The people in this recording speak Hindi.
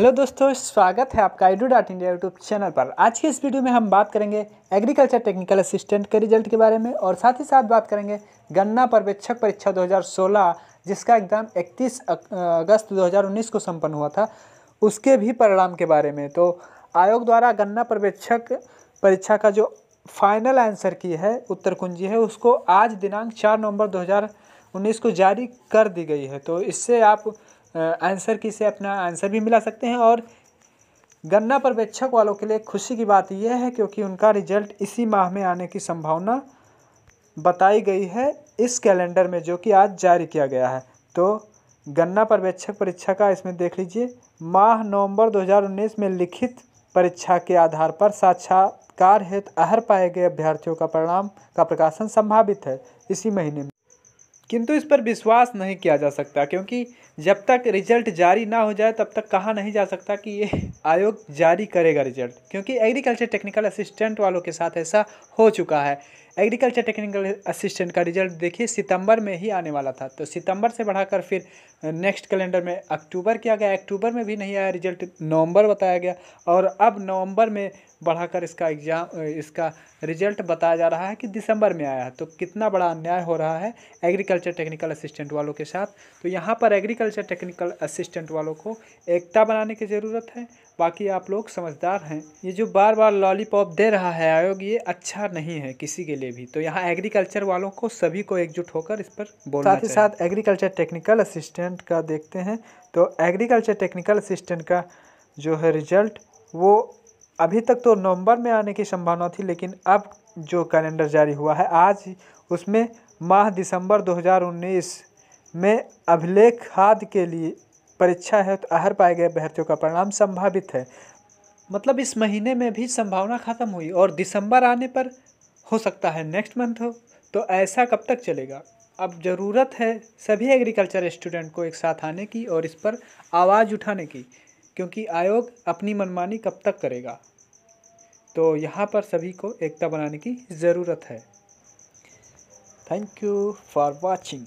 हेलो दोस्तों, स्वागत है आपका आईडू डॉट इंडिया यूट्यूब चैनल पर। आज की इस वीडियो में हम बात करेंगे एग्रीकल्चर टेक्निकल असिस्टेंट के रिज़ल्ट के बारे में और साथ ही साथ बात करेंगे गन्ना पर्यवेक्षक परीक्षा 2016 जिसका एग्ज़ाम 31 अगस्त 2019 को संपन्न हुआ था, उसके भी परिणाम के बारे में। तो आयोग द्वारा गन्ना पर्यवेक्षक परीक्षा का जो फाइनल आंसर की है, उत्तर कुंजी है, उसको आज दिनांक चार नवंबर 2019 को जारी कर दी गई है। तो इससे आप आंसर की से अपना आंसर भी मिला सकते हैं और गन्ना पर्यवेक्षक वालों के लिए खुशी की बात यह है क्योंकि उनका रिज़ल्ट इसी माह में आने की संभावना बताई गई है इस कैलेंडर में जो कि आज जारी किया गया है। तो गन्ना पर्यवेक्षक परीक्षा का इसमें देख लीजिए। माह नवंबर 2019 में लिखित परीक्षा के आधार पर साक्षात्कार हेतु अहर पाए गए अभ्यर्थियों का परिणाम का प्रकाशन संभावित है इसी महीने में। किंतु इस पर विश्वास नहीं किया जा सकता क्योंकि जब तक रिज़ल्ट जारी ना हो जाए, तब तक कहा नहीं जा सकता कि ये आयोग जारी करेगा रिज़ल्ट। क्योंकि एग्रीकल्चर टेक्निकल असिस्टेंट वालों के साथ ऐसा हो चुका है। एग्रीकल्चर टेक्निकल असिस्टेंट का रिज़ल्ट देखिए, सितंबर में ही आने वाला था। तो सितंबर से बढ़ाकर फिर नेक्स्ट कैलेंडर में अक्टूबर किया गया। अक्टूबर में भी नहीं आया रिज़ल्ट, नवंबर बताया गया। और अब नवंबर में बढ़ाकर इसका एग्ज़ाम इसका रिज़ल्ट बताया जा रहा है कि दिसंबर में आया है। तो कितना बड़ा अन्याय हो रहा है एग्रीकल्चर टेक्निकल असिस्टेंट वालों के साथ। तो यहाँ पर एग्रीकल्चर टेक्निकल असिस्टेंट वालों को एकता बनाने की ज़रूरत है। बाकी आप लोग समझदार हैं। ये जो बार बार लॉलीपॉप दे रहा है आयोग ये अच्छा नहीं है किसी के लिए भी। तो यहाँ एग्रीकल्चर वालों को सभी को एकजुट होकर इस पर बोलना साथ ही साथ एग्रीकल्चर टेक्निकल असिस्टेंट का देखते हैं। तो एग्रीकल्चर टेक्निकल असिस्टेंट का जो है रिज़ल्ट वो अभी तक तो नवंबर में आने की संभावना थी लेकिन अब जो कैलेंडर जारी हुआ है आज उसमें माह दिसंबर 2019 में अभिलेख खाद के लिए परीक्षा है तो आहर पाए गए अभ्यर्थियों का परिणाम संभावित है। मतलब इस महीने में भी संभावना ख़त्म हुई और दिसंबर आने पर हो सकता है नेक्स्ट मंथ हो तो ऐसा कब तक चलेगा? अब ज़रूरत है सभी एग्रीकल्चर स्टूडेंट को एक साथ आने की और इस पर आवाज़ उठाने की, क्योंकि आयोग अपनी मनमानी कब तक करेगा? तो यहाँ पर सभी को एकता बनाने की ज़रूरत है। Thank you for watching